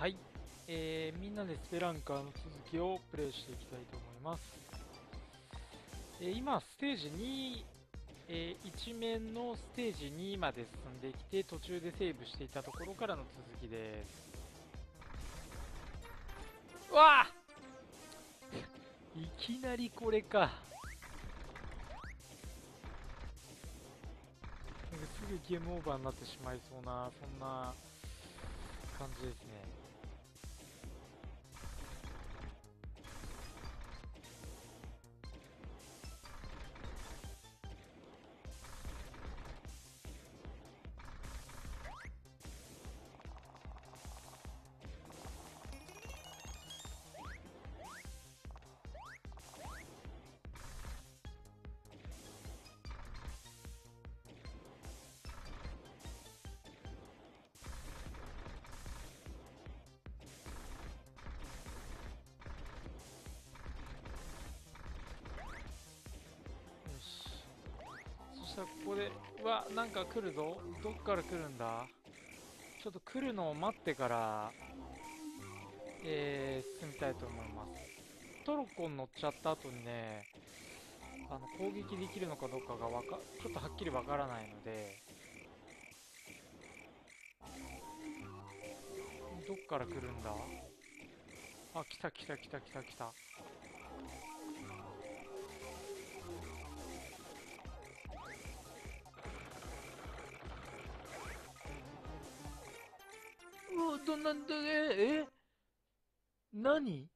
はい、えー、みんなでスペランカーの続きをプレイしていきたいと思います。えー今、ステージ2、えー一面のステージ2まで進んできて、途中でセーブしていたところからの続きです。わあ いきなりこれ。かすぐゲームオーバーになってしまいそうな、そんな感じですね。したらここで、うわ、なんか来るぞ。どっから来るんだ？ちょっと来るのを待ってから、えー、進みたいと思います。トロッコに乗っちゃった後にね、あの、攻撃できるのかどうかがわか、ちょっとはっきりわからないので、どっから来るんだ？あ、来た来た来た来た来た。うわ、ど、なんだ、え、え何？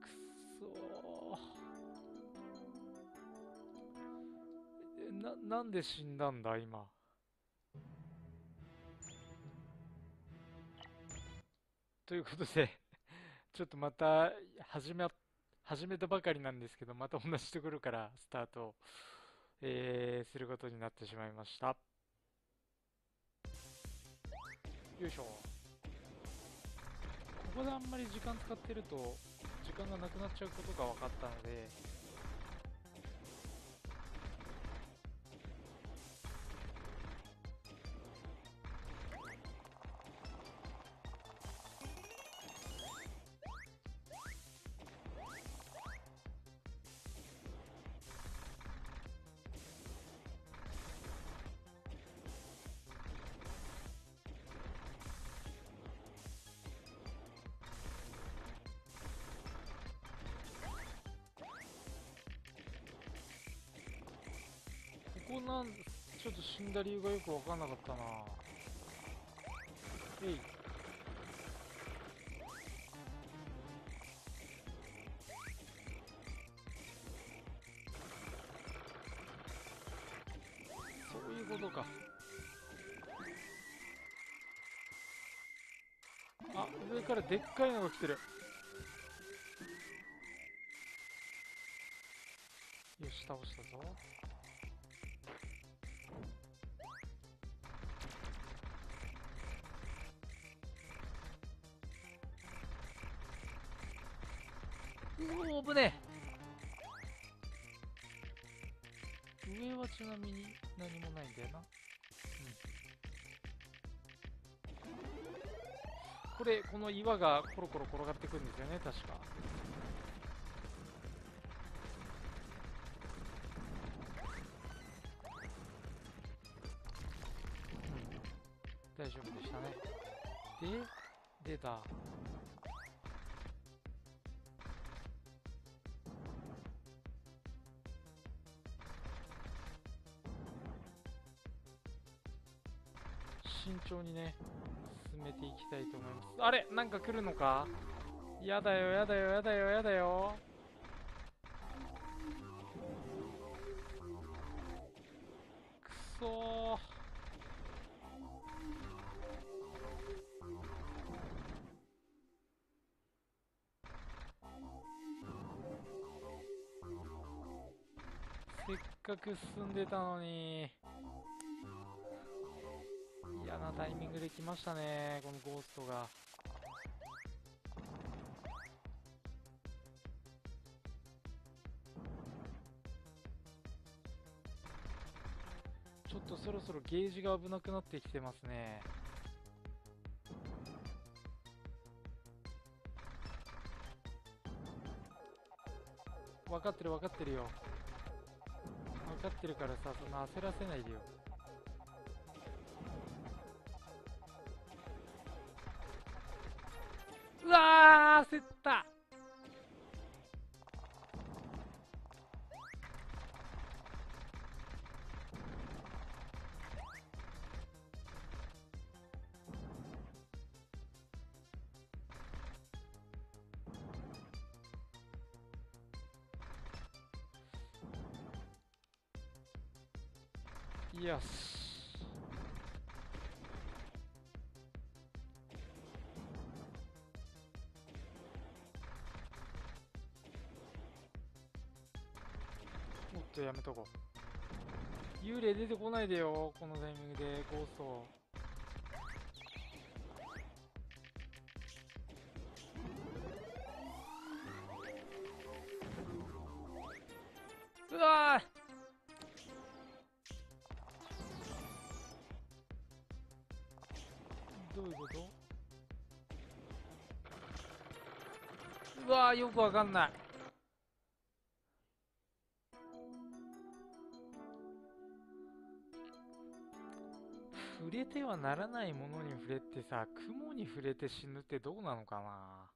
くそ。えな、なんで死んだんだ、今？ということで、ちょっとまた、始め、始めたばかりなんですけど、また同じところからスタート、えー、することになってしまいました。よいしょ。ここであんまり時間使ってると、時間がなくなっちゃうことが分かったので、なん、ちょっと死んだ理由がよく分かんなかったな。えい。そういうことか。あ、上からでっかいのが来てる。よし、倒したぞ。うおー、危ね。上はちなみに何もないんだよな。うん。これ、この岩がコロコロ転がってくるんですよね、確か。うん。大丈夫でしたね。で、出た。慎重にね、進めていきたいと思います。あれなんか来るのか？やだよ、やだよ、やだよ、やだよ。くそー。せっかく進んでたのに。なタイミングで来ましたねこのゴーストが。ちょっとそろそろゲージが危なくなってきてますね。分かってる分かってるよ。分かってるからさそんな焦らせないでよ。よしもっとやめとこう。幽霊出てこないでよこのタイミングでゴーストどういうこと？うわよくわかんない。触れてはならないものに触れてさ雲に触れて死ぬってどうなのかな？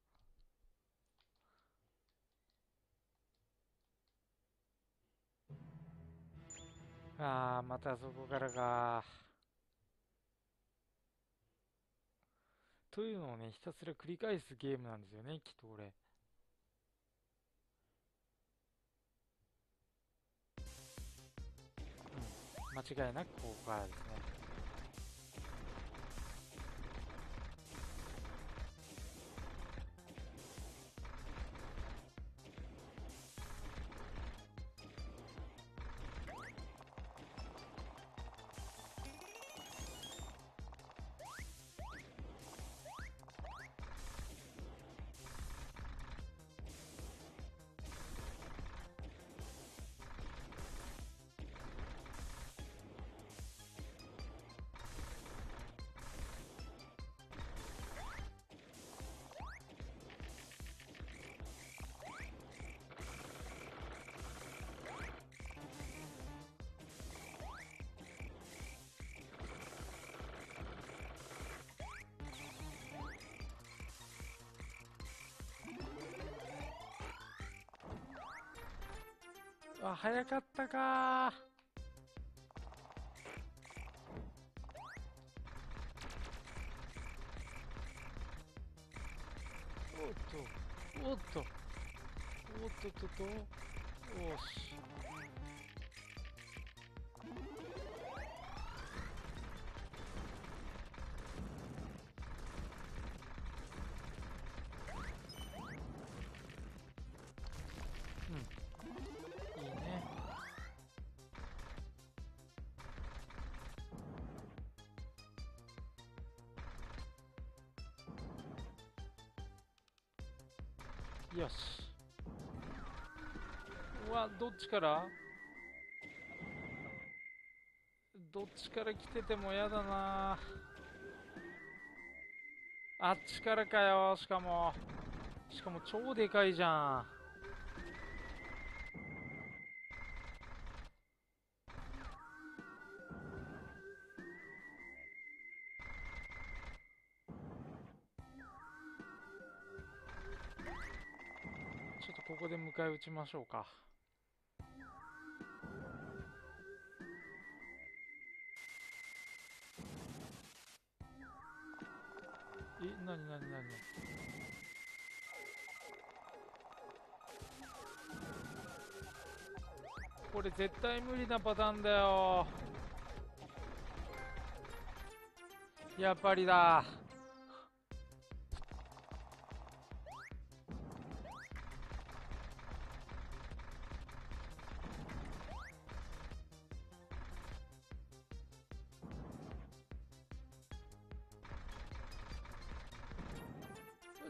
あーまたそこからか。というのをねひたすら繰り返すゲームなんですよねきっと俺うん。間違いなくここからですね。あ早かったか。おっとおっと。おっとっとっとおし。よし。うわどっちから？どっちから来ててもやだな。あっちからかよしかも。しかも超でかいじゃん。ここで迎え撃ちましょうか。えなになになにこれ絶対無理なパターンだよ。やっぱりだ。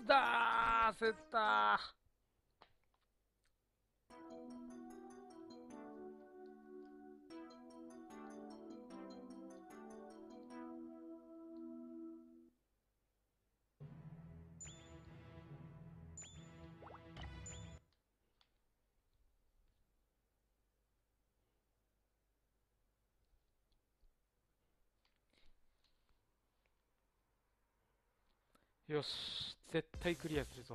だ焦ったよし、絶対クリアするぞ。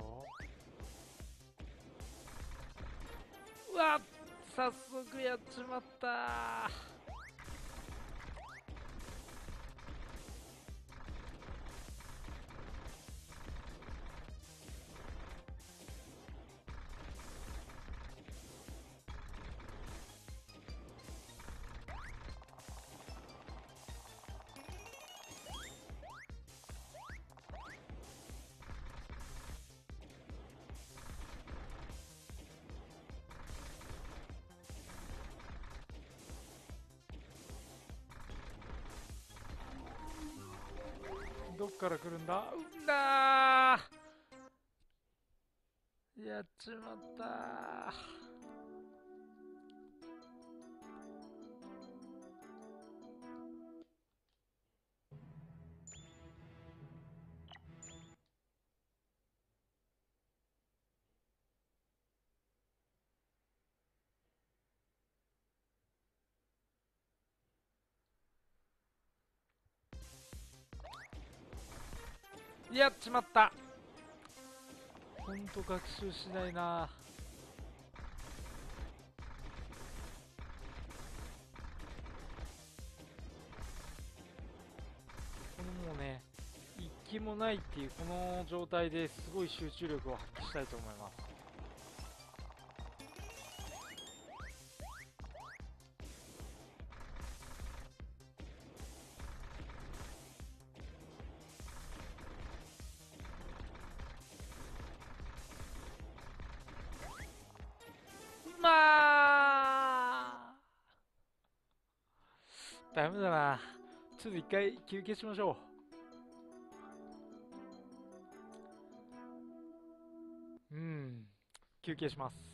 うわ早速やっちまったどっから来るんだ？うんだやっちまったやっちまった。ほんと学習しないな。このもうね一気もないっていうこの状態ですごい集中力を発揮したいと思います。ダメだな。ちょっと一回休憩しましょう。うん。休憩します。